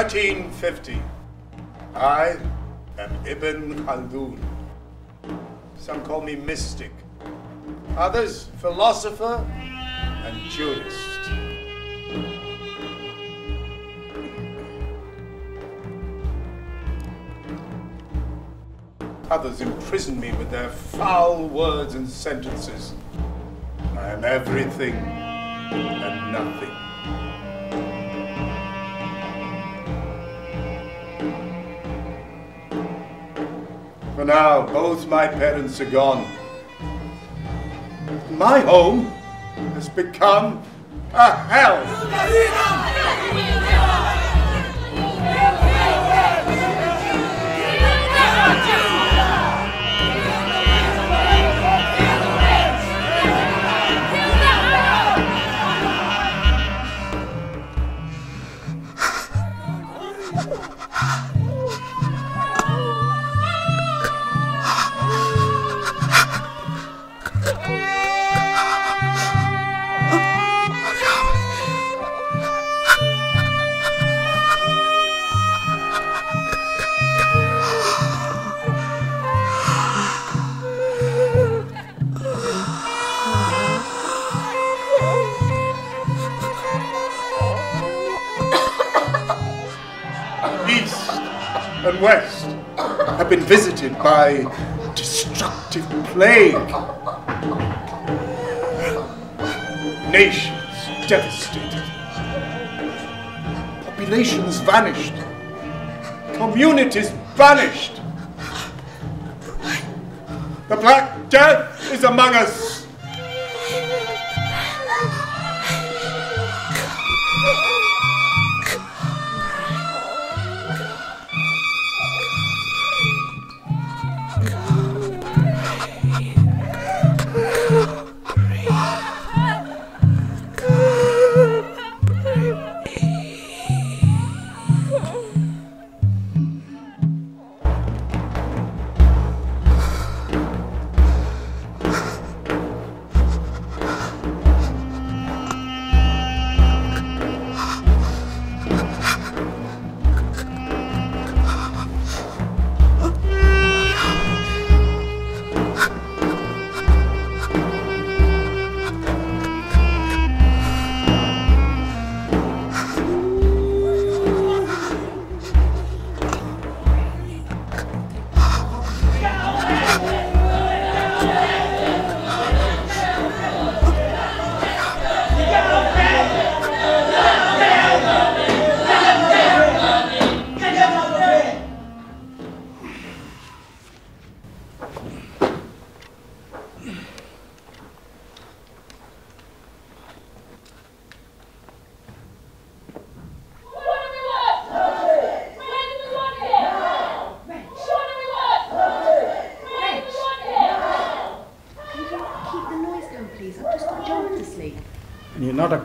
1350. I am Ibn Khaldun. Some call me mystic, others philosopher and jurist. Others imprison me with their foul words and sentences. I am everything and nothing. For now, both my parents are gone. My home has become a hell. By destructive plague. Nations devastated. Populations vanished. Communities vanished. The Black Death is among us.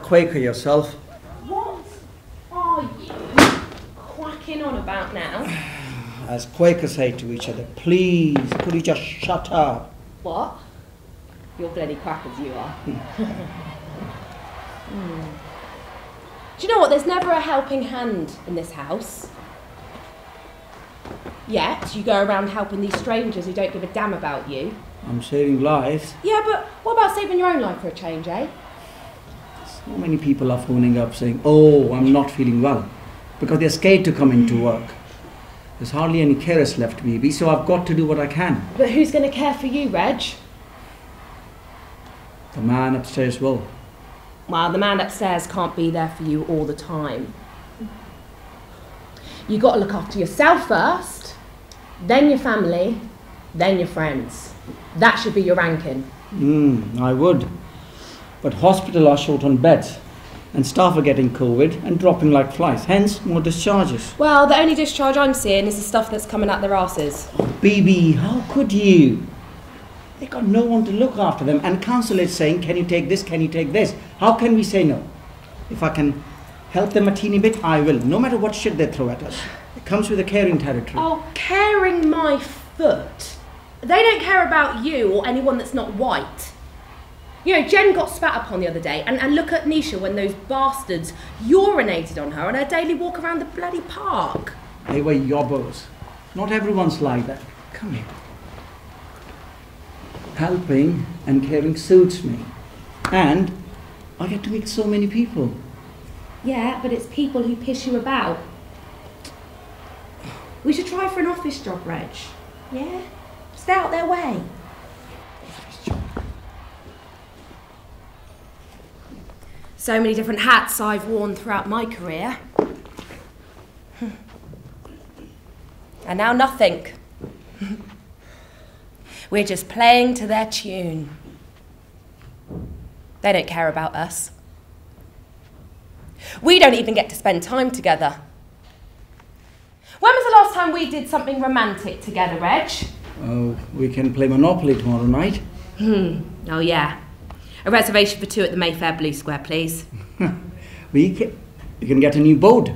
Quaker yourself. What are you quacking on about now? As Quakers say to each other, please, could you just shut up? What? You're bloody quackers, you are. Hmm. Do you know what? There's never a helping hand in this house. Yet you go around helping these strangers who don't give a damn about you. I'm saving lives. Yeah, but what about saving your own life for a change, eh? Many people are phoning up saying, oh, I'm not feeling well. Because they're scared to come into work. There's hardly any carers left, maybe, so I've got to do what I can. But who's going to care for you, Reg? The man upstairs will. Well, the man upstairs can't be there for you all the time. You've got to look after yourself first, then your family, then your friends. That should be your ranking. Hmm, I would. But hospital are short on beds, and staff are getting COVID and dropping like flies, hence more discharges. Well, the only discharge I'm seeing is the stuff that's coming out their asses. Baby, how could you? They got no one to look after them, and council is saying, Can you take this? Can you take this? How can we say no? If I can help them a teeny bit, I will, no matter what shit they throw at us. It comes with the caring territory. Oh, caring my foot. They don't care about you or anyone that's not white. You know, Jen got spat upon the other day, and, and look at Nisha when those bastards urinated on her on her daily walk around the bloody park. They were yobbos. Not everyone's like that. Come here. Helping and caring suits me. And I get to meet so many people. Yeah, but it's people who piss you about. We should try for an office job, Reg. Yeah? Stay out their way. So many different hats I've worn throughout my career. And now nothing. We're just playing to their tune. They don't care about us. We don't even get to spend time together. When was the last time we did something romantic together, Reg? Oh, we can play Monopoly tomorrow night. Hmm. Oh, yeah. A reservation for two at the Mayfair Blue Square, please. we can, you can get a new board.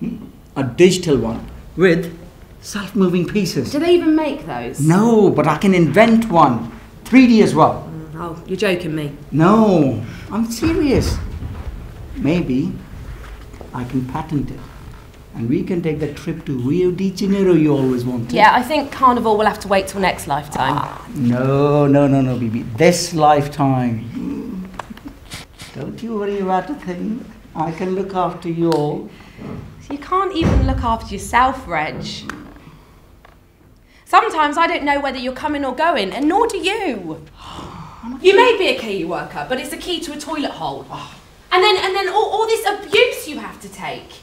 Hmm? A digital one with self-moving pieces. Do they even make those? No, but I can invent one. 3D as well. Oh, you're joking me. No, I'm serious. Maybe I can patent it. And we can take that trip to Rio de Janeiro you always wanted. Yeah, I think Carnival will have to wait till next lifetime. Ah, no, no, no, no, baby. This lifetime. Don't you worry about a thing. I can look after you all. You can't even look after yourself, Reg. Sometimes I don't know whether you're coming or going, and nor do you. You may be a key worker, but it's a key to a toilet hole. And then, and then all, all this abuse you have to take.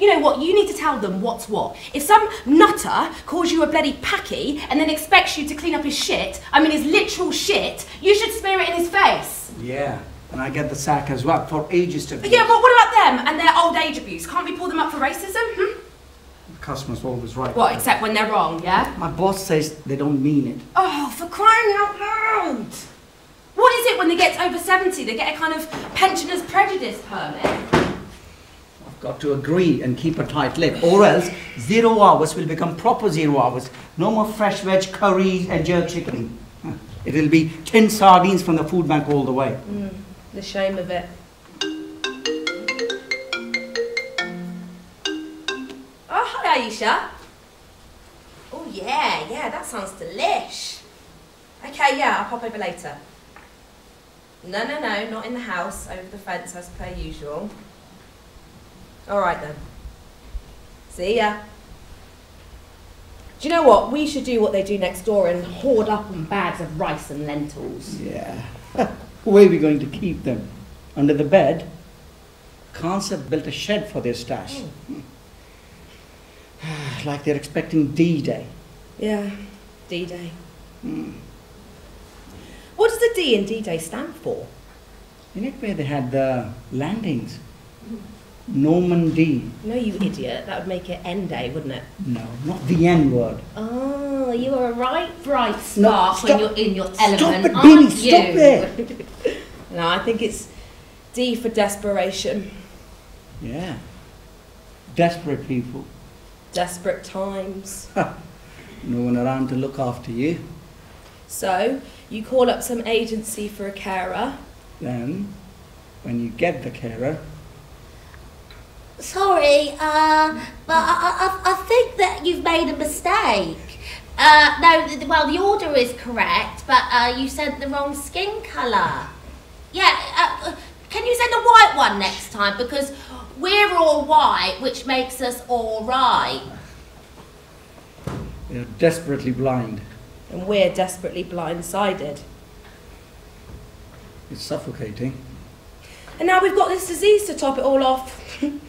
You know what? You need to tell them what's what. If some nutter calls you a bloody packy and then expects you to clean up his shit, I mean his literal shit, you should smear it in his face. Yeah, and I get the sack as well for ages to. Yeah, but what about them and their old age abuse? Can't we pull them up for racism? Hmm? The customer's always right. What, except when they're wrong, yeah? My boss says they don't mean it. Oh, for crying out loud! What is it when they get over 70? They get a kind of pensioner's prejudice permit? Got to agree and keep a tight lip, or else zero hours will become proper zero hours. No more fresh veg curries and jerk chicken. It'll be tin sardines from the food bank all the way. Mm, the shame of it. Oh, hi, Aisha. Oh, yeah, yeah, that sounds delish. Okay, yeah, I'll pop over later. No, no, no, not in the house, over the fence as per usual. All right then. See ya. Do you know what? We should do what they do next door and hoard up on bags of rice and lentils. Yeah. Where are we going to keep them? Under the bed? Concept built a shed for their stash. Mm. like they're expecting D-Day. Yeah, D-Day. Mm. What does the D in D-Day stand for? You know where they had the landings? Normandy. No, you idiot. That would make it N-Day, wouldn't it? No, not the N word. Oh, you are a right bright No, spark when you're in your element. stop it, aren't Billy, you? stop it. no, I think it's D for desperation. Yeah. Desperate people. Desperate times. No one around to look after you. So, you call up some agency for a carer. Then, when you get the carer, Sorry, uh, but I, I, I think that you've made a mistake. Uh, no, th- well, the order is correct, but uh, you sent the wrong skin colour. Yeah, uh, uh, can you send a white one next time? Because we're all white, which makes us all right. You're desperately blind. And we're desperately blindsided. It's suffocating. And now we've got this disease to top it all off.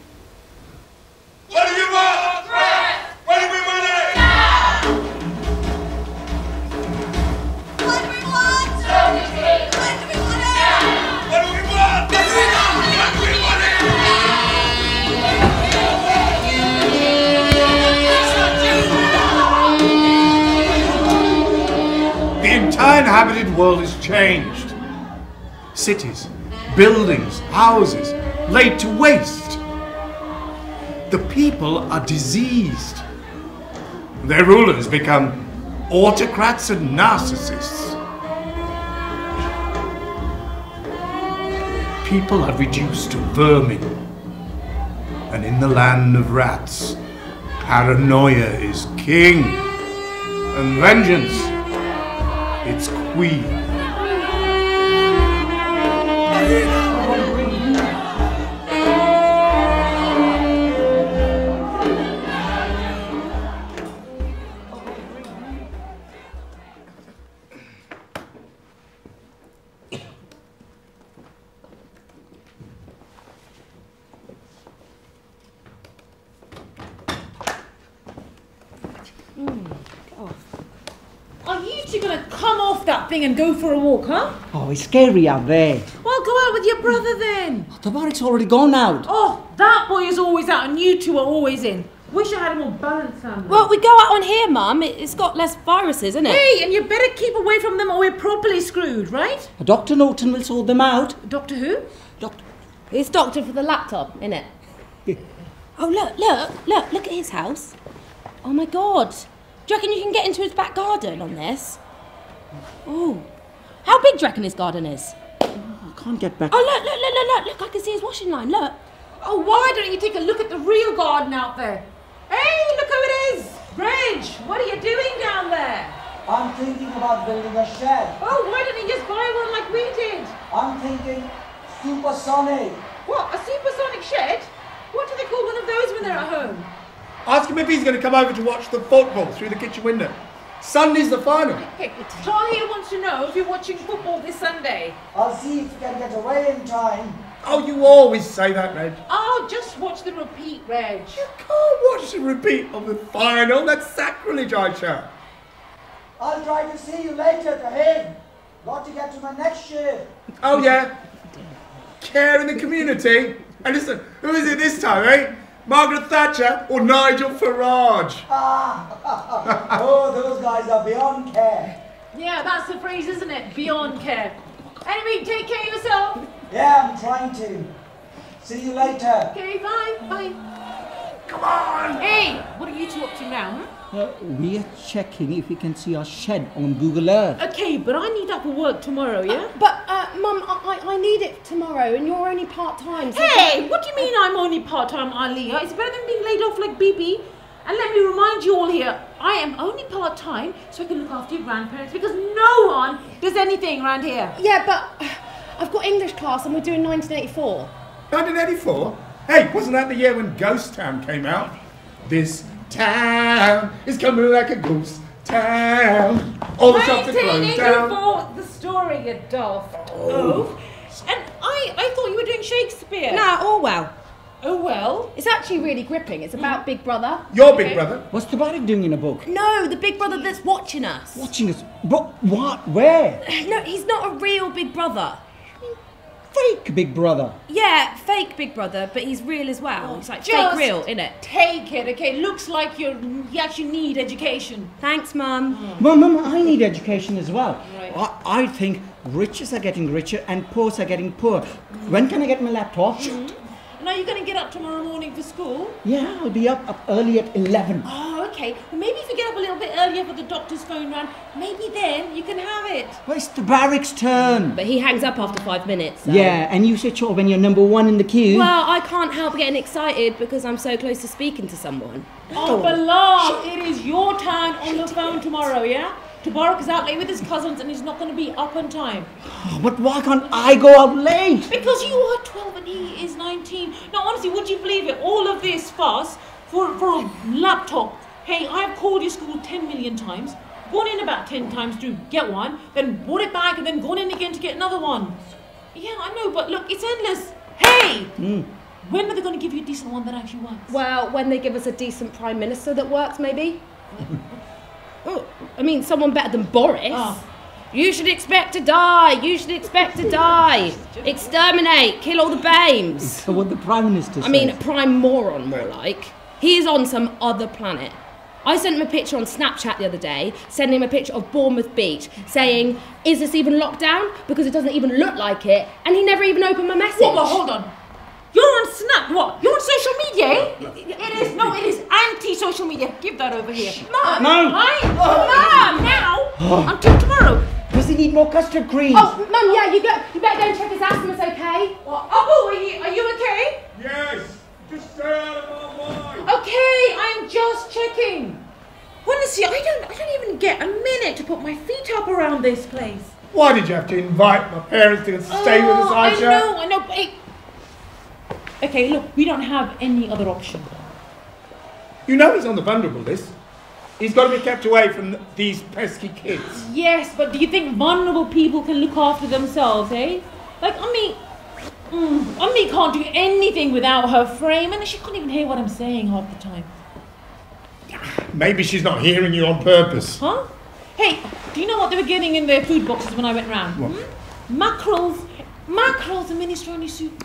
What do we want? What do we want? What do we want? What do we want? What do we want? What do we want? What do we want? The entire inhabited world has changed. Cities, buildings, houses, laid to waste. The people are diseased. Their rulers become autocrats and narcissists. people are reduced to vermin. And in the land of rats, paranoia is king, and vengeance, its queen. Are you two gonna come off that thing and go for a walk, huh? Oh, it's scary out there. Well, go out with your brother then. Oh, Tabarek's already gone out. Oh, that boy is always out and you two are always in. Wish I had a more balanced family. Well, we go out on here, Mum. It- It's got less viruses, isn't it? hey, and you better keep away from them or we're properly screwed, right? Dr. Norton will sort them out. Doctor Who? Doctor. It's doctor for the laptop, innit? oh, look, look, look, look at his house. Oh my god. Do you reckon you can get into his back garden on this? Oh. How big do you reckon his garden is? Oh, I can't get back. Oh, look, look, look, look, look, look, I can see his washing line, look. Oh, why don't you take a look at the real garden out there? Hey, look who it is! Reg, what are you doing down there? I'm thinking about building a shed. Oh, why didn't you just buy one like we did? I'm thinking supersonic. What, a supersonic shed? What do they call one of those when they're at home? Ask him if he's going to come over to watch the football through the kitchen window. Sunday's the final. Hey, Charlie here wants to know if you're watching football this Sunday. I'll see if you can get away in time. Oh, you always say that, Reg. I'll just watch the repeat, Reg. You can't watch the repeat of the final. That's sacrilege, I shall. I'll try to see you later to him. Got to get to my next shift. Oh, yeah. Care in the community. And listen, who is it this time, eh? Margaret Thatcher or Nigel Farage? Ah, oh, those guys are beyond care. Yeah, that's the phrase, isn't it? Beyond care. Anyway, take care of yourself. Yeah, I'm trying to. See you later. Okay, bye. Bye. Come on! Hey, what are you two up to now? huh? Uh, we are checking if we can see our shed on Google Earth. Okay, but I need that for work tomorrow, yeah? But, uh, Mum, I, I I need it tomorrow and you're only part time. So Hey, what do you mean I'm only part-time, Aliyah? It's better than being laid off like BB. And let me remind you all here, I am only part-time so I can look after your grandparents because no one does anything around here. Yeah, but uh, I've got English class and we're doing 1984. 1984? Hey, wasn't that the year when Ghost Town came out? This town is coming like a ghost town. All the shops are closed down. 1984, the story, you doff. Oh. And I, I thought you were doing Shakespeare. Nah, Orwell. Oh, well. It's actually really gripping. It's about Big Brother. Your big brother. What's the Tabarek doing in a book? No, the Big Brother that's watching us. Watching us. But what? Where? No, he's not a real Big Brother. Fake Big Brother. Yeah, fake Big Brother, but he's real as well. He's like Just fake real, innit? Take it, okay? Looks like you're, you actually need education. Thanks, Mum. Mm. Mum, Mum, I need education as well. Right. I, I think riches are getting richer and poor are getting poor. When can I get my laptop? Mm-hmm. And are you going to get up tomorrow morning for school? Yeah, I'll be up, up early at 11. Oh, okay. Well, maybe if you get up a little bit earlier for the doctor's phone round, maybe then you can have it. Well, it's Tabarek's turn. But he hangs up after five minutes. so- Yeah, and you switch off when you're number one in the queue. Well, I can't help getting excited because I'm so close to speaking to someone. Oh, Bilal, it is your turn on the phone tomorrow, yeah? Tabarak is out late with his cousins and he's not going to be up on time. Oh, but why can't I go out late? Because you are 12 and he is 19. Now, honestly, would you believe it? All of this fuss for, for a laptop. Hey, I've called your school 10 million times, gone in about 10 times to get one, then bought it back, and then gone in again to get another one. Yeah, I know, but look, it's endless. Hey! Hmm. When are they going to give you a decent one that actually works? Well, when they give us a decent prime minister that works, maybe. oh, I mean, someone better than Boris. Oh. You should expect to die. You should expect to die. Exterminate. Kill all the BAMEs. So what the Prime Minister I mean, says. prime moron, more like. He is on some other planet. I sent him a picture on Snapchat the other day, sending him a picture of Bournemouth Beach, saying, Is this even locked down? Because it doesn't even look like it. And he never even opened my message. Whoa, whoa, hold on. You're on Snap. What? You're on social media? eh? It is no, it is anti-social media. Give that over here, Mom. Mom. Hi, Mom. Now until tomorrow. Does he need more custard cream? Oh, Mum, yeah, you, go, you better go and check his asthma's okay. Well, Abu, are you, are you okay? Yes, just stay out of my way. Okay, I'm just checking. Honestly, I don't, I don't even get a minute to put my feet up around this place. Why did you have to invite my parents to stay with us, Oh, I Aisha? know, I know. but Hey. Okay, look, we don't have any other option. You know he's on the vulnerable list. He's got to be kept away from these pesky kids. Yes, but do you think vulnerable people can look after themselves, eh? Like, I mean, mm, Ummi can't do anything without her frame, and she can't even hear what I'm saying half the time. Maybe she's not hearing you on purpose. Huh? Hey, do you know what they were getting in their food boxes when I went round? What? Hmm? Mackerels, mackerels and minestrone soup.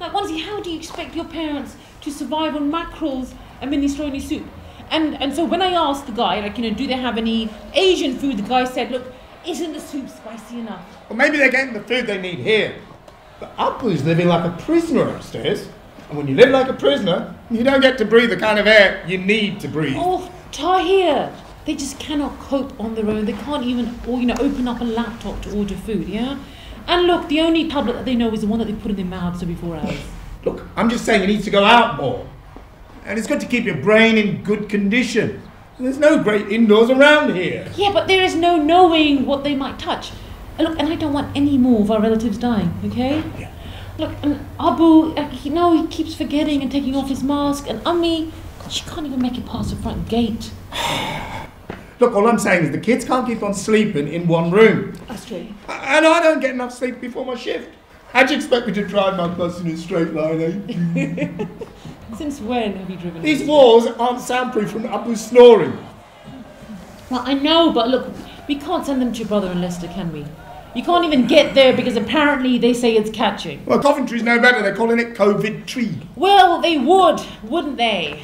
Like, honestly, how do you expect your parents to survive on mackerels and minestrone soup? And and so when I asked the guy, like, you know, do they have any Asian food? The guy said, look, isn't the soup spicy enough? Well, maybe they're getting the food they need here. But Apu's living like a prisoner upstairs. And when you live like a prisoner, you don't get to breathe the kind of air you need to breathe. Oh, Tahir, they just cannot cope on their own. They can't even, or you know, open up a laptop to order food. Yeah. And look, the only tablet that they know is the one that they put in their mouths every four hours. Look, I'm just saying you need to go out more. And it's good to keep your brain in good condition. There's no great indoors around here. Yeah, but there is no knowing what they might touch. And look, and I don't want any more of our relatives dying, okay? Yeah. Look, and Abu, uh, he, no, he keeps forgetting and taking off his mask, and Ummi, she can't even make it past the front gate. Look, all I'm saying is the kids can't keep on sleeping in one room. That's true. And I don't get enough sleep before my shift. How'd you expect me to drive my bus in a straight line, eh? Since when have you driven? These walls aren't soundproof from Abu's snoring. Well, I know, but look, we can't send them to your brother in Leicester, can we? You can't even get there because apparently they say it's catching. Well, Coventry's no better. They're calling it COVID tree. Well, they would, wouldn't they?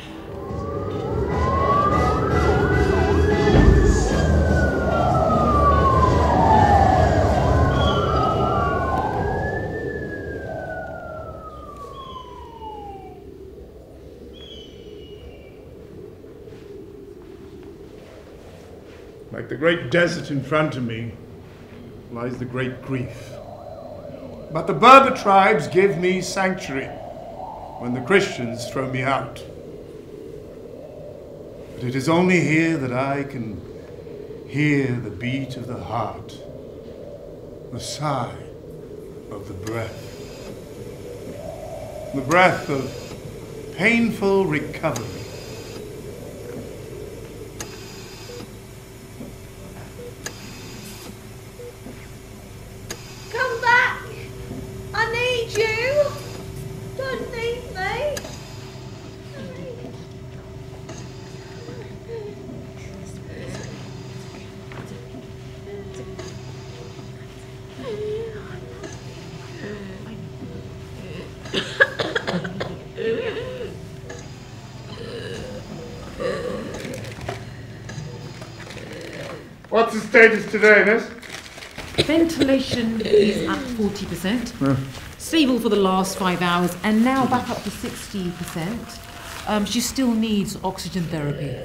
Like the great desert in front of me lies the great grief. But the Berber tribes give me sanctuary when the Christians throw me out. But it is only here that I can hear the beat of the heart, the sigh of the breath, the breath of painful recovery. Come back! I need you! Don't leave me! What's the status today, Miss? Ventilation is at 40%. Stable for the last five hours and now back up to 60%. Um, she still needs oxygen therapy.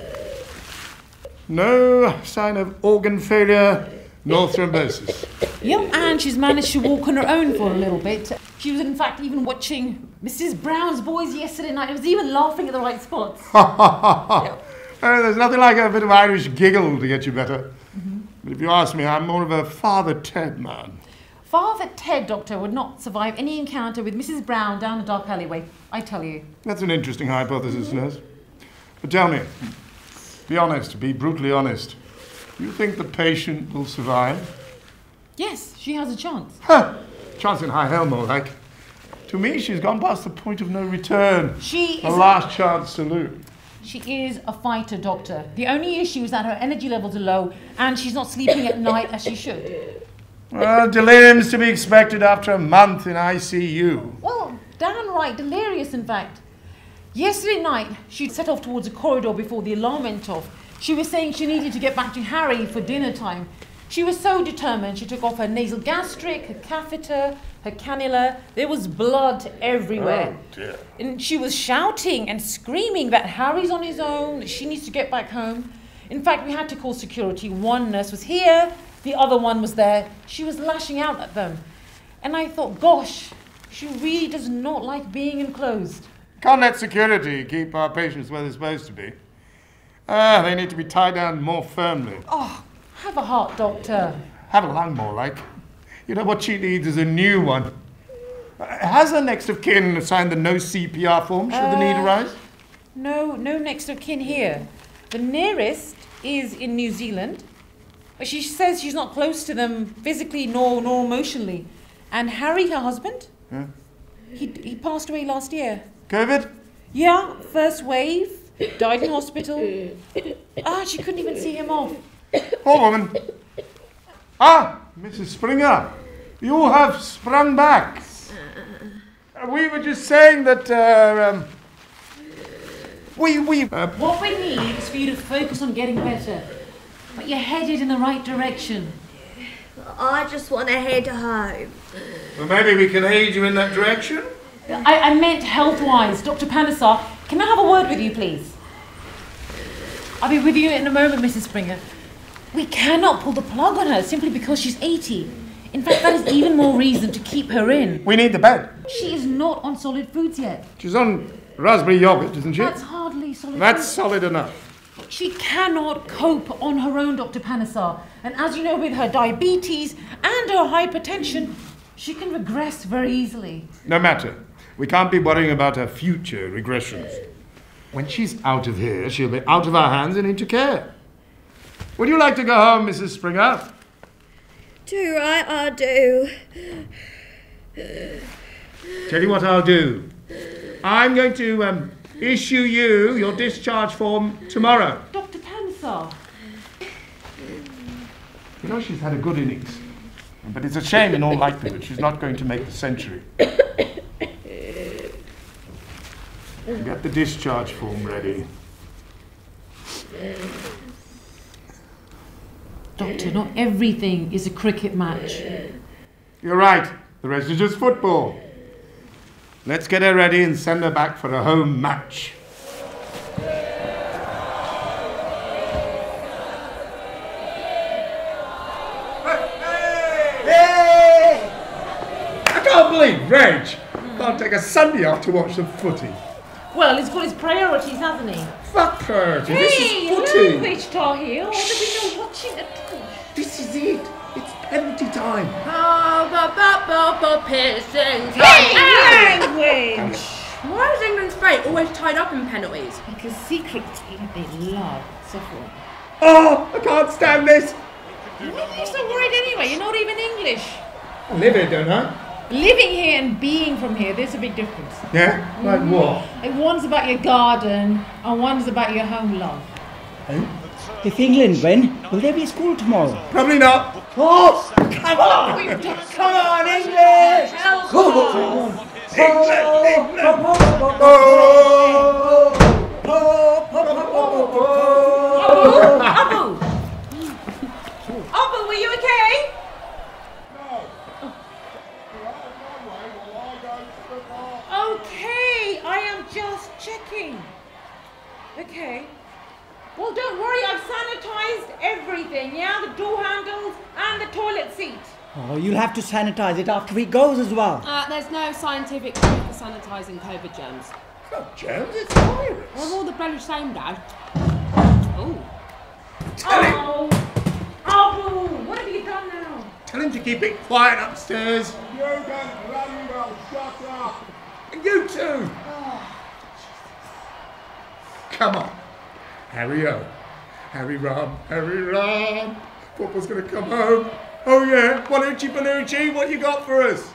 No sign of organ failure, nor thrombosis. Yep, and she's managed to walk on her own for a little bit. She was, in fact, even watching Mrs. Brown's Boys yesterday night. It was even laughing at the right spots. Uh, there's nothing like a bit of Irish giggle to get you better. But if you ask me, I'm more of a Father Ted man. Father Ted, Doctor, would not survive any encounter with Mrs. Brown down a dark alleyway, I tell you. That's an interesting hypothesis, nurse. But tell me, be honest, be brutally honest. Do you think the patient will survive? Yes, she has a chance. Huh, chance in high hell, more like. To me, she's gone past the point of no return. She A last chance to salute. She is a fighter, Doctor. The only issue is that her energy levels are low and she's not sleeping at night as she should. Well, delirium's to be expected after a month in ICU. Well, downright delirious, in fact. Yesterday night, she'd set off towards a corridor before the alarm went off. She was saying she needed to get back to Harry for dinner time. She was so determined, she took off her nasal gastric, her catheter, her cannula. There was blood everywhere. Oh, dear. And she was shouting and screaming that Harry's on his own, that she needs to get back home. In fact, we had to call security. One nurse was here, the other one was there. She was lashing out at them. And I thought, gosh, she really does not like being enclosed. Can't let security keep our patients where they're supposed to be. Ah, they need to be tied down more firmly. Oh, have a heart, doctor. Have a lung more like. You know what she needs is a new one. Uh, Has her next of kin signed the no CPR form should the need Uh, arise? No, no next of kin here. The nearest is in New Zealand. But she says she's not close to them physically nor, nor emotionally. And Harry, her husband, Yeah. he, he passed away last year. COVID? Yeah, first wave, died in hospital. Ah, she couldn't even see him off. Poor woman. Ah, Mrs. Springer, you have sprung back. Uh, We were just saying that uh, um, we we uh, What we need is for you to focus on getting better. But you're headed in the right direction. I just want to head home. well, maybe we can aid you in that direction. I, I meant health wise. Dr. Panesar, can I have a word with you, please? I'll be with you in a moment, Mrs. Springer. We cannot pull the plug on her simply because she's 80. In fact, that is even more reason to keep her in. We need the bed. She is not on solid foods yet. She's on raspberry yogurt, isn't she? That's hardly solid That's foods. solid enough. She cannot cope on her own, Dr. Panesar. And as you know, with her diabetes and her hypertension, she can regress very easily. No matter. We can't be worrying about her future regressions. When she's out of here, she'll be out of our hands and into care. Would you like to go home, Mrs. Springer? Do right, I do. Tell you what I'll do. I'm going to um, issue you your discharge form tomorrow. Dr. Panesar. You know she's had a good innings, but it's a shame in all likelihood she's not going to make the century. Get the discharge form ready. Doctor, not everything is a cricket match. You're right. The rest is just football. Let's get her ready and send her back for a home match. Hey! I can't believe Reg can't take a Sunday off to watch some footy. Well, he's got his priorities, hasn't he? Fuck priorities. Hey, this is footy. Language, Tahir. What have we not watching at all? This is it. It's penalty time. Oh, ba ba ba ba pissing. Language! Why is England's fate always tied up in penalties? Because secretly they love suffering. Oh, I can't stand this. Why are you so worried anyway? You're not even English. I live here, don't I? Living here and being from here, there's a big difference. Yeah? Like what? Like one's about your garden and one's about your home love. Hey? If England win, will there be school tomorrow? Probably not. Oh, come on! Come on, English! Abu! Abu, were you okay? Okay, I am just checking. Okay. Well, don't worry, I've sanitized everything, yeah? The door handles and the toilet seat. Oh, you'll have to sanitize it after he goes as well. Uh, there's no scientific proof for sanitising COVID germs. Not germs, it's virus. We're all the bloody same, Dad. Oh. Oh! Abu, what have you done now? Tell him to keep it quiet upstairs. Jürgen Randall, shut up! And you too. Come on. Harry O. Harry Ram. Harry Ram. Football's gonna come home. Oh yeah. Bonucci Bonucci, what you got for us?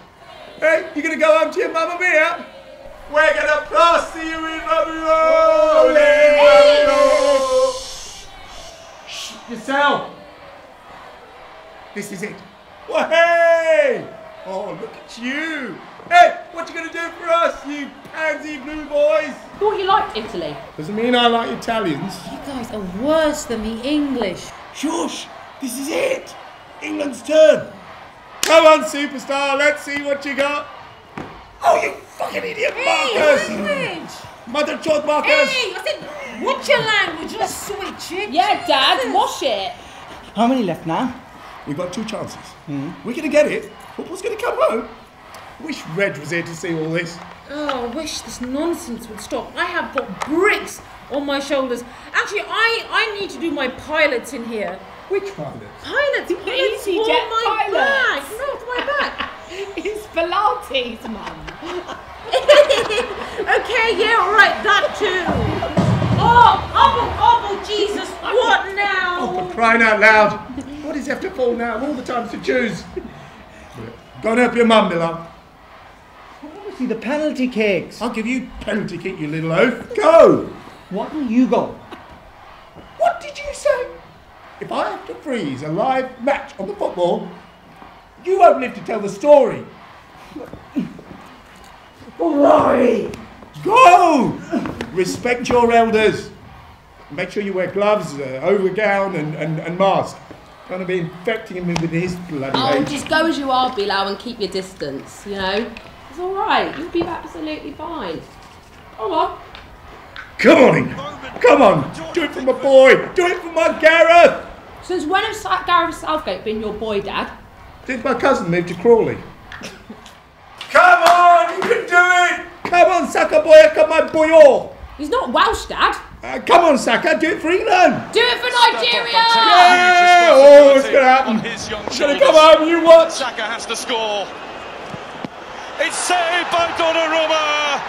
Hey, you gonna go home to your mamma mia? We're gonna plaster you in ravioli! ravioli. Shh, yourself. This is it. Hey! Oh, look at you! Hey, what you gonna do for us, you pansy blue boys? Thought you liked Italy. Doesn't mean I like Italians. You guys are worse than the English. Shush! This is it! England's turn! Come on, superstar, let's see what you got! Oh, you fucking idiot, Marcus! language! Mother chod, Marcus! Hey, I said, watch your language, just switch it. Yeah, Dad, wash it. How many left now? we've got two chances. Hmm. We're going to get it. Football's going to come home. Wish Reg was here to see all this. Oh, I wish this nonsense would stop. I have got bricks on my shoulders. Actually, I, I need to do my pilots in here. Which pilot? Pilots, pilots EasyJet on my pilots. back. No, it's my back. It's Pilates, mum. okay, yeah, all right, that too. Oh, oh, oh, Jesus, what now? Oh, for crying out loud. What does he have to fall now? All the times to choose. Go and help your mum, Milan. See the penalty kicks. I'll give you penalty kick, you little oaf. Go! Why don't you go? What did you say? If I have to freeze a live match on the football, you won't live to tell the story. Glory! Go! Respect your elders. Make sure you wear gloves, uh, overgown, and, and, and mask. Going to be infecting him with his bloody Oh, just go as you are, Bilal, and keep your distance, you know? It's alright, you'll be absolutely fine. Come on. Come on. Come on. Do it for my boy. Do it for my Gareth. Since when has Gareth Southgate been your boy, Dad? Since my cousin moved to Crawley. Come on, you can do it. Come on, Saka boy, come my boy. He's not Welsh, Dad. Uh, come on, Saka, do it for England. Do it for Nigeria! Yeah! Oh, it's gonna happen. On his young It's gonna come home. You watch. Saka has to score. It's saved by Donnarumma,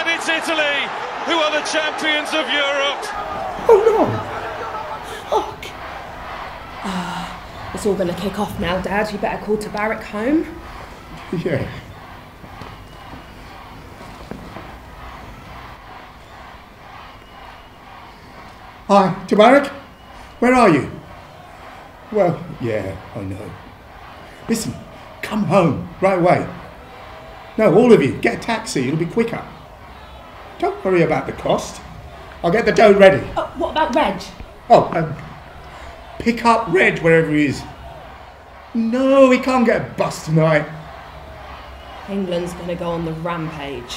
and it's Italy who are the champions of Europe. Oh no! Ah, it's all going to kick off now, Dad. You better call Tabarak home. Yeah. Hi, Tabarak. Where are you? Well, yeah, I know. Listen, come home right away. No, all of you, get a taxi. It'll be quicker. Don't worry about the cost. I'll get the dough ready. Oh, what about Reg? Oh, um, pick up Reg wherever he is. No, he can't get a bus tonight. England's going to go on the rampage.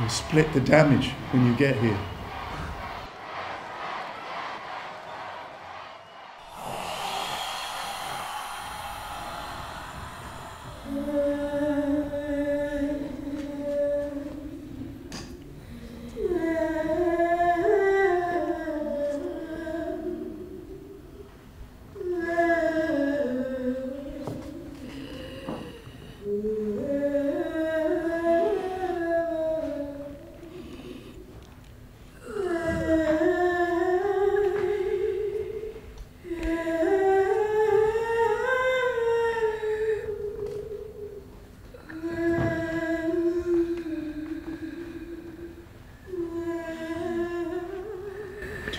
We'll split the damage when you get here.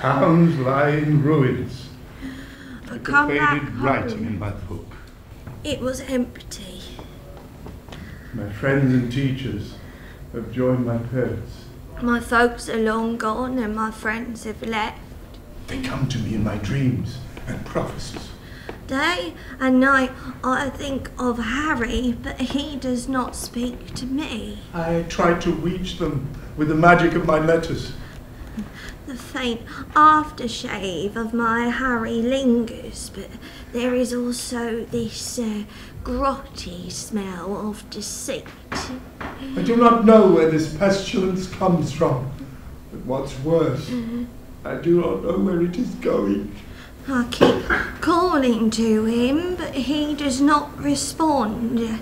Towns lie in ruins. But come back faded writing home. in my book. It was empty. My friends and teachers have joined my parents. My folks are long gone and my friends have left. They come to me in my dreams and prophecies. Day and night I think of Harry, but he does not speak to me. I try to reach them with the magic of my letters. The faint aftershave of my Harry lingers, but there is also this uh, grotty smell of deceit. I do not know where this pestilence comes from. But what's worse, I do not know where it is going. I keep calling to him, but he does not respond.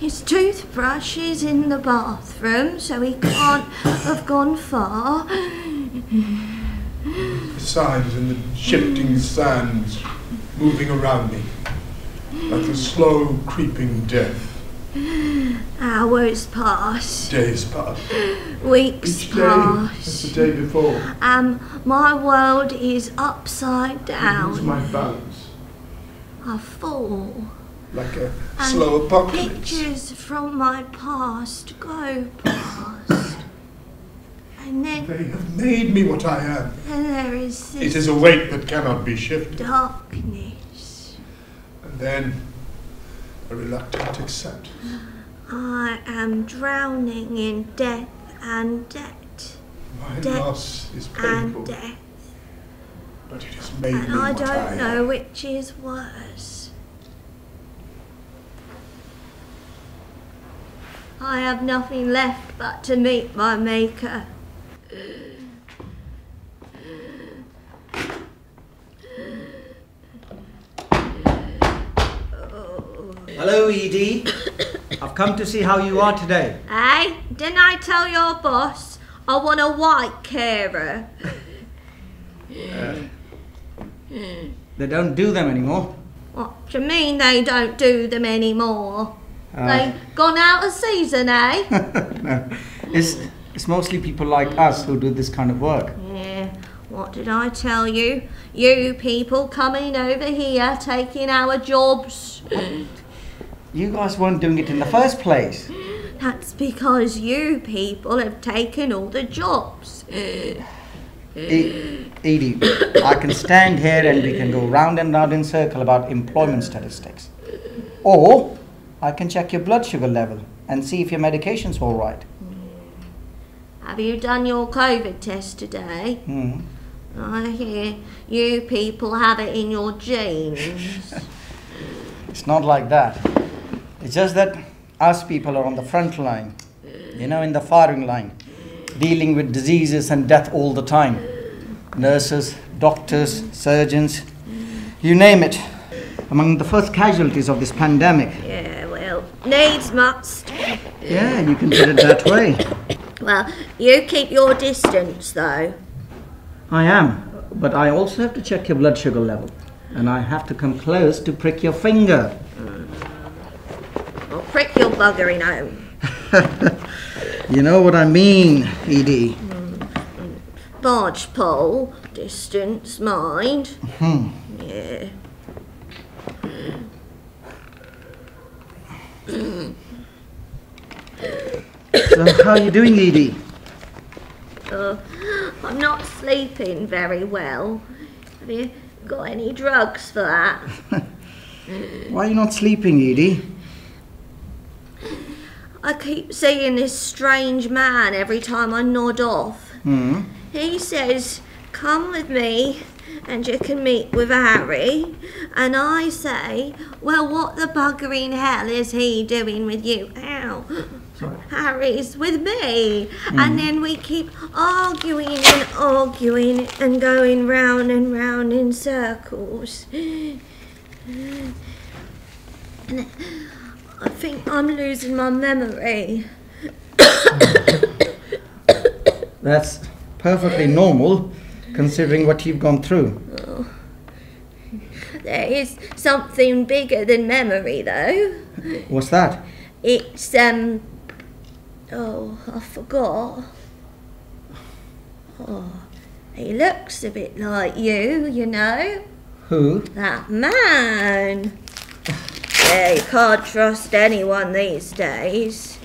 His toothbrush is in the bathroom, so he can't have gone far. The signs and the shifting sands moving around me, like a slow creeping death. Hours pass, Days pass. weeks Each day as pass. the day before. Um, my world is upside I lose my down. balance, I fall. like a And slow apocalypse. Pictures from my past go past. And they have made me what I am. And there is It is a weight that cannot be shifted. Darkness. And then a reluctant accept. I am drowning in death and debt. My death loss is painful. And death. But it is made and me I what I am. I don't know which is worse. I have nothing left but to meet my Maker. Hello, Edie. I've come to see how you are today. Hey, didn't I tell your boss I want a white carer? They don't do them anymore. What do you mean they don't do them anymore? Uh, they gone out of season, eh? no. It's, it's mostly people like us who do this kind of work. yeah. What did I tell you? You people coming over here taking our jobs. You guys weren't doing it in the first place. That's because you people have taken all the jobs. E- Edie, I can stand here and we can go round and round in circle about employment statistics. Or I can check your blood sugar level and see if your medication's all right. Have you done your COVID test today? Hmm. I hear you people have it in your genes. It's not like that. It's just that us people are on the front line, you know, in the firing line, dealing with diseases and death all the time. Nurses, doctors, surgeons, you name it. Among the first casualties of this pandemic. yeah, well, needs must. Yeah, you can put it that way. Well, you keep your distance though. I am, but I also have to check your blood sugar level. And I have to come close to prick your finger. Or prick your buggering home. You know what I mean, Edie. Barge pole, distance, mind. Hmm. Yeah. So, how are you doing, Edie? Uh, I'm not sleeping very well. Have you got any drugs for that? Why are you not sleeping, Edie? I keep seeing this strange man every time I nod off. Hmm. He says, Come with me and you can meet with Harry. And I say, Well, what the buggering hell is he doing with you? Ow. Harry's with me. And then we keep arguing and arguing and going round and round in circles. And I think I'm losing my memory. That's perfectly normal, considering what you've gone through. There is something bigger than memory, though. What's that? It's, um. Oh, I forgot. Oh, he looks a bit like you, you know. Who? That man. Yeah, you can't trust anyone these days.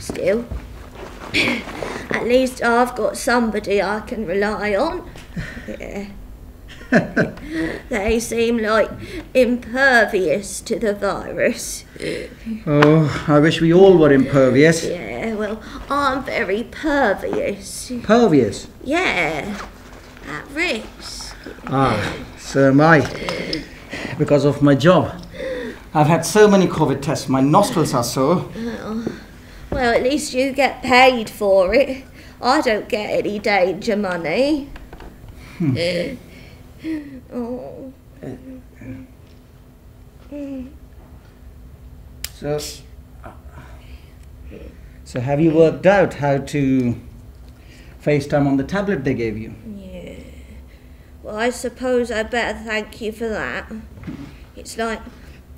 Still, at least I've got somebody I can rely on. Yeah. they seem like impervious to the virus. Oh, I wish we all were impervious. Yeah, well, I'm very pervious. Pervious? Yeah, at risk. Ah, so am I. Because of my job. I've had so many COVID tests, my nostrils are sore. Well, at least you get paid for it. I don't get any danger money. oh. So, so have you worked out how to FaceTime on the tablet they gave you? Yeah. Well, I suppose I better thank you for that. It's like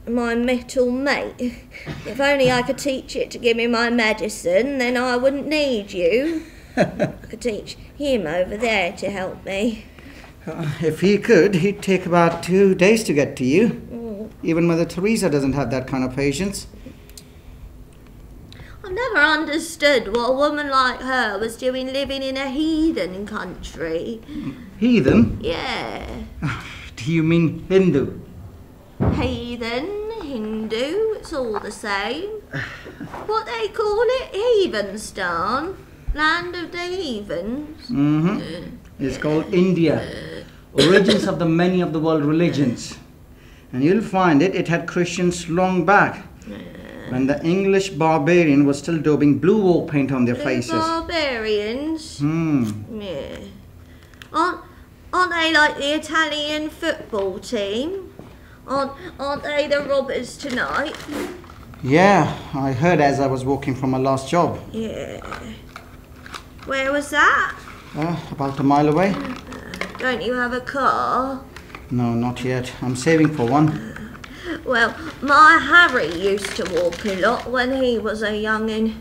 my metal mate. If only I could teach it to give me my medicine, then I wouldn't need you. I could teach him over there to help me. Uh, if he could, he'd take about two days to get to you. Even Mother Teresa doesn't have that kind of patience. I've never understood what a woman like her was doing living in a heathen country. Heathen? Yeah. Do you mean Hindu? Heathen, Hindu, it's all the same. What they call it? Heathenstan? Land of the heathens? Mm-hmm. It's called India. Origins of the many of the world religions. And you'll find it, it had Christians long back. When the English barbarian was still daubing blue war paint on their The faces. barbarians. Hmm. Yeah. Aren't, aren't they like the Italian football team? Aren't, aren't they the robbers tonight? Yeah, I heard as I was walking from my last job. Yeah. Where was that? Uh, about a mile away. Don't you have a car? No, not yet. I'm saving for one. Well, my Harry used to walk a lot when he was a youngin,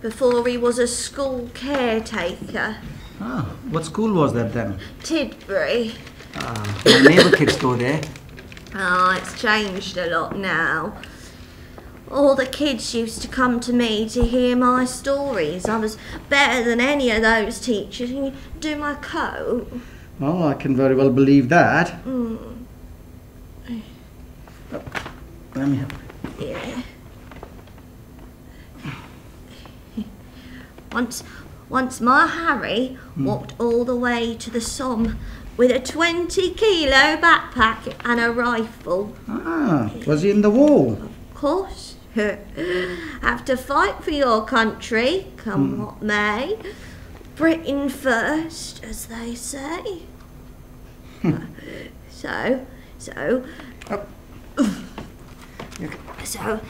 before he was a school caretaker. Ah, what school was that then? Tidbury. Ah, my neighbour kids go there. Oh, it's changed a lot now. All the kids used to come to me to hear my stories. I was better than any of those teachers. Can you do my coat? Well, I can very well believe that. Mm, Let me help. yeah. Once, once my Harry walked all the way to the Somme with a 20 kilo backpack and a rifle. Ah, was he in the war? Of course. Have to fight for your country, come what may. Britain first, as they say. so, so. So,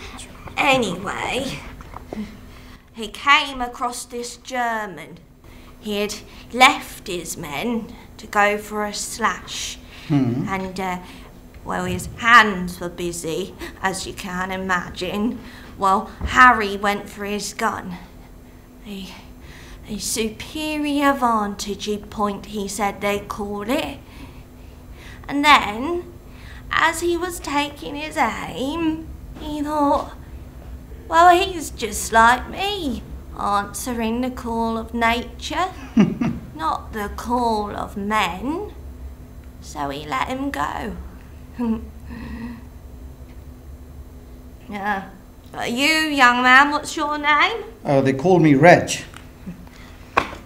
anyway, he came across this German. He had left his men to go for a slash, Hmm. and uh, well, his hands were busy, as you can imagine. While Harry went for his gun. A, a superior vantage point, he said they called it. And then, as he was taking his aim, he thought, well, he's just like me, answering the call of nature, not the call of men. So he let him go. yeah. You, young man, what's your name? Oh, they call me Reg.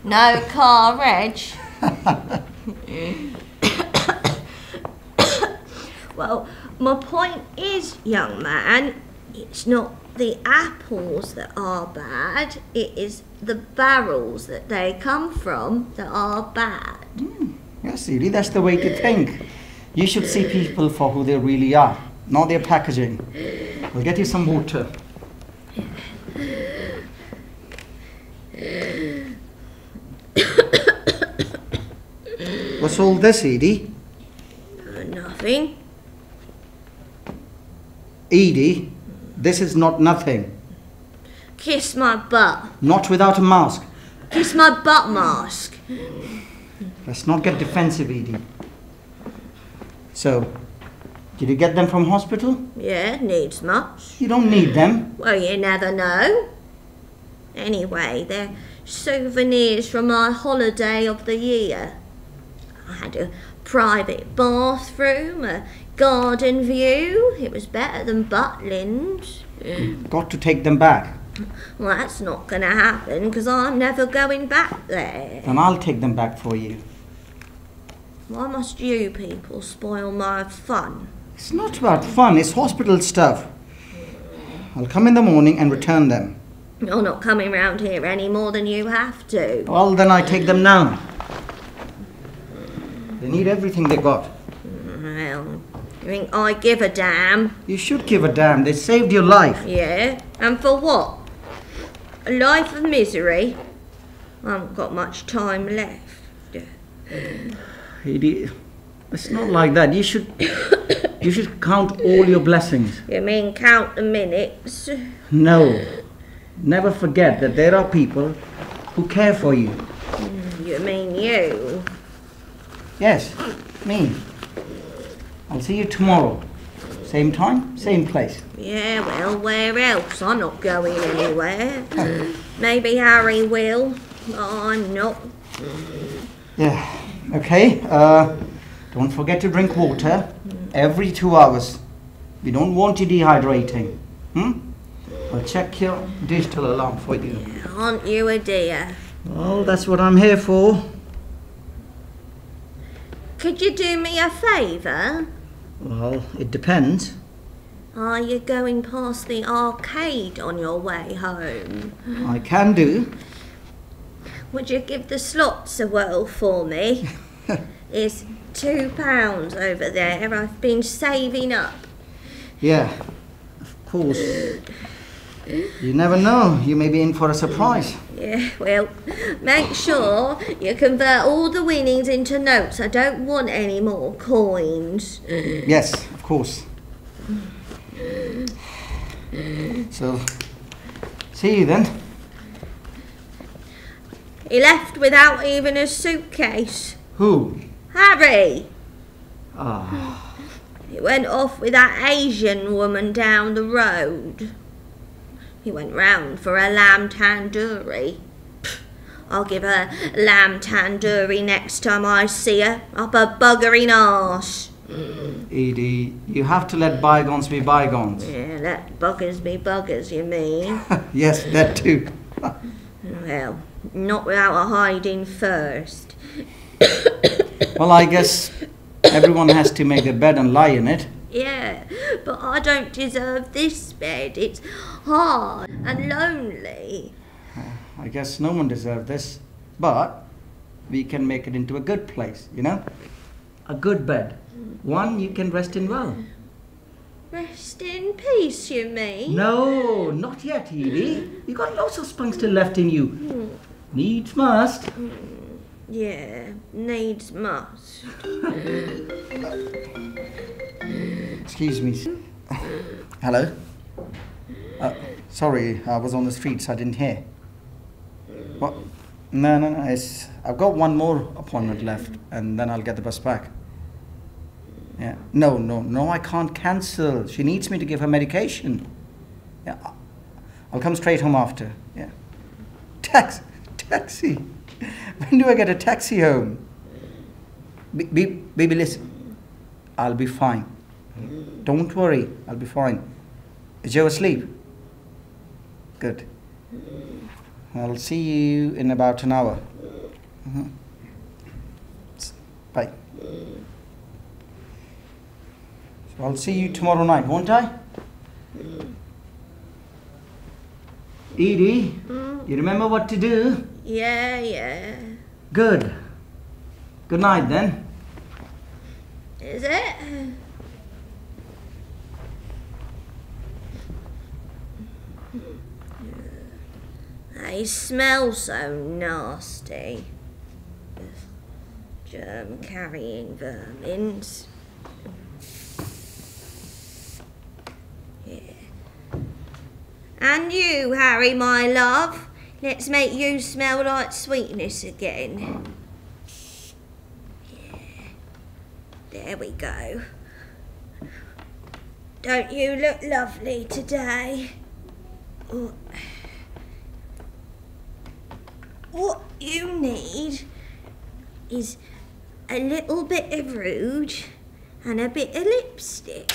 No car, Reg. well, my point is, young man, it's not the apples that are bad, it is the barrels that they come from that are bad. Hmm. Yes, Edie, that's the way to think. You should see people for who they really are, not their packaging. I'll get you some water. What's all this, Edie? Uh, nothing. Edie, this is not nothing. Kiss my butt. Not without a mask. Kiss my butt mask. Let's not get defensive, Edie. So, did you get them from hospital? Yeah, needs much. You don't need them. Well, you never know. Anyway, they're souvenirs from my holiday of the year. I had a private bathroom, a garden view. It was better than Butlins. Got to take them back. Well, that's not going to happen because I'm never going back there. Then I'll take them back for you. Why must you people spoil my fun? It's not about fun, it's hospital stuff. I'll come in the morning and return them. You're not coming round here any more than you have to. Well, then I take them now. They need everything they got. Well, you think I give a damn? You should give a damn. They saved your life. Yeah, and for what? A life of misery? I haven't got much time left. It's not like that. You should, you should count all your blessings. You mean count the minutes? No, never forget that there are people who care for you. Mm, you mean you? Yes, me. I'll see you tomorrow. Same time, same place. Yeah, well, where else? I'm not going anywhere. Maybe Harry will, I'm not. Yeah. Okay. Uh, don't forget to drink water every two hours. We don't want you dehydrating. Hmm? I'll check your digital alarm for you. Aren't you a dear? Well, that's what I'm here for. Could you do me a favour? Well, it depends. Are you going past the arcade on your way home? I can do. Would you give the slots a whirl for me? it's two pounds over there. I've been saving up. Yeah, of course. You never know. You may be in for a surprise. Yeah, well, make sure you convert all the winnings into notes. I don't want any more coins. Yes, of course. So, see you then. He left without even a suitcase. Who? Harry! Ah, He went off with that Asian woman down the road. He went round for a lamb tandoori. I'll give her lamb tandoori next time I see her, up a buggering arse. Edie, you have to let bygones be bygones. Yeah, that buggers be buggers, you mean? yes, that too. well, not without a hiding first. Well, I guess everyone has to make a bed and lie in it. Yeah, but I don't deserve this bed. It's hard and lonely. I guess no one deserves this. But we can make it into a good place, you know? A good bed. One you can rest in well. Rest in peace, you mean? No, not yet, Edie. You've got lots of spunk still left in you. Hmm. Needs must. Yeah, needs must. Excuse me. Hello? Uh, sorry, I was on the street, so I didn't hear. What? No, no, no. It's, I've got one more appointment left, and then I'll get the bus back. Yeah. No, no, no, I can't cancel. She needs me to give her medication. Yeah. I- I'll come straight home after. Yeah. Taxi. Taxi. When do I get a taxi home? Be, be, baby, listen. I'll be fine. Don't worry, I'll be fine. Is Joe asleep? Good. I'll see you in about an hour. Mhm. Bye. So I'll see you tomorrow night, won't I? Edie, you remember what to do? Yeah, yeah. Good. Good night then. Is it? They smell so nasty. Germ carrying vermins. Yeah. And you, Harry, my love. Let's make you smell like sweetness again. There we go. Don't you look lovely today? What you need is a little bit of rouge and a bit of lipstick.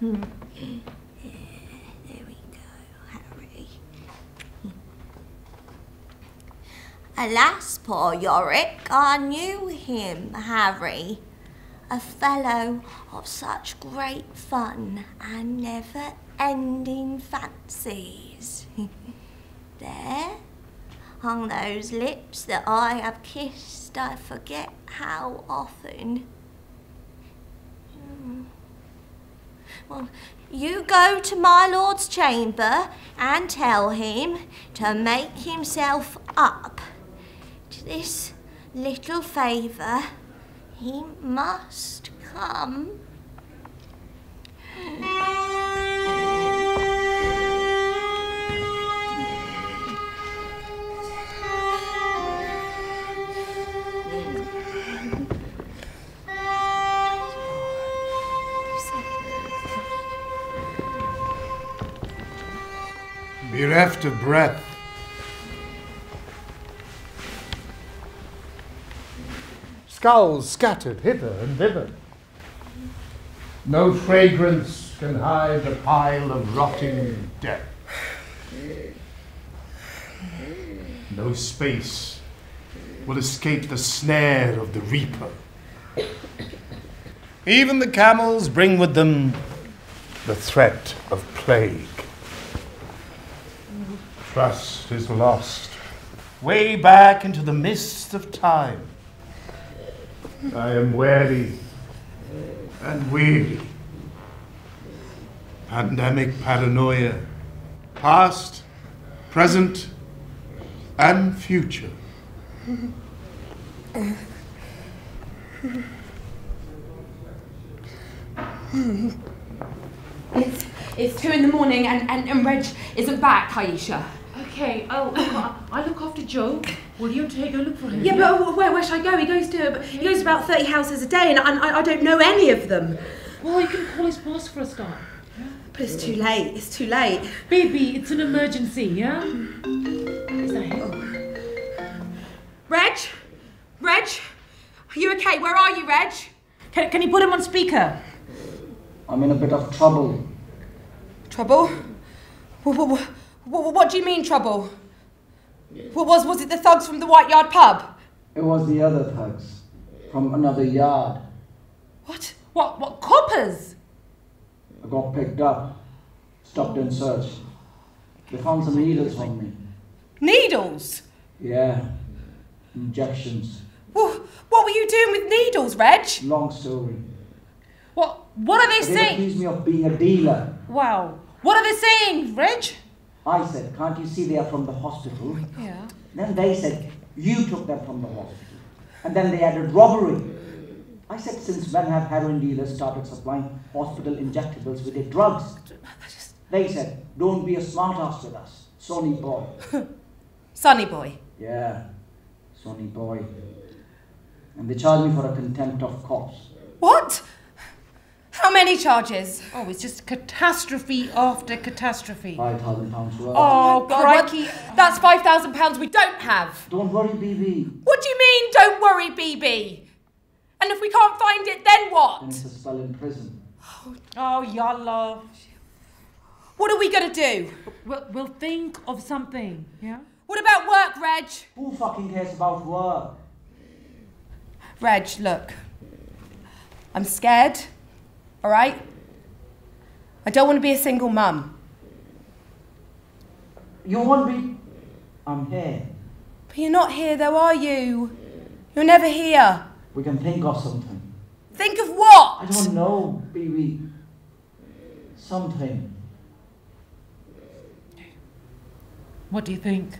Hmm. Yeah, there we go, Harry. Alas, poor Yorick, I knew him, Harry. A fellow of such great fun and never ending fancies. there hung those lips that I have kissed, I forget how often. Hmm. Well, you go to my lord's chamber and tell him to make himself up this little favour. He must come. Bereft of breath, skulls scattered hither and thither. No fragrance can hide the pile of rotting death. No space will escape the snare of the reaper. Even the camels bring with them the threat of plague. Trust is lost way back into the mists of time. I am weary and weary. Pandemic paranoia, past, present, and future. It's, it's two in the morning and, and, and Reg isn't back, Aisha. Okay, oh, I look after Joe. Will you take a look for him? Yeah, but where, where should I go? He goes to he goes to about thirty houses a day, and I, I don't know any of them. Well, you can call his boss for a start. But it's too late. It's too late. Baby, it's an emergency, yeah? Is that him? Reg, Reg, are you okay? Where are you, Reg? Can, can you put him on speaker? I'm in a bit of trouble. Trouble? What, what, what, what do you mean trouble? What was was it the thugs from the White Yard pub? It was the other thugs from another yard. What? What? What? Coppers? I got picked up, stopped and searched. They found some needles on me. Needles? Yeah, injections. Well, what were you doing with needles, Reg? Long story. What? What are they They saying? accused me of being a dealer. Wow. What are they saying, Reg? I said, can't you see they are from the hospital? Yeah. Then they said, you took them from the hospital. And then they added robbery. I said, since when have heroin dealers started supplying hospital injectables with their drugs? They said, don't be a smartass with us. Sonny boy. Sonny boy. Yeah, Sonny boy. And they charged me for a contempt of cops. What? How many charges? Oh, it's just catastrophe after catastrophe. Five thousand pounds worth. Oh, oh God, what- crikey. That's five thousand pounds we don't have. Don't worry, BB. What do you mean, don't worry, BB? And if we can't find it, then And what? it's a spell in prison. Oh, yalla. What are we gonna do? We'll, we'll think of something, yeah? What about work, Reg? Who fucking cares about work? Reg, look. I'm scared, alright? I don't want to be a single mum. You won't be. I'm here. But you're not here, though, are you? You're never here. We can think of something. Think of what? I don't know, baby. Something. What do you think?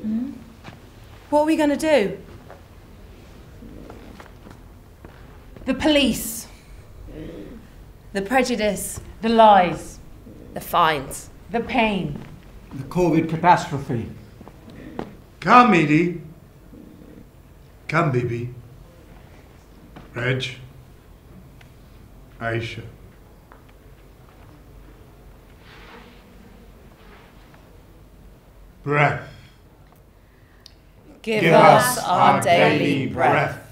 Hmm? What are we gonna do? The police, The prejudice, the lies, the fines. the pain. The COVID catastrophe. Come, Edie. Come, Bibi. Reg. Aisha. Breath. Give, Give us us our our daily daily breath. breath.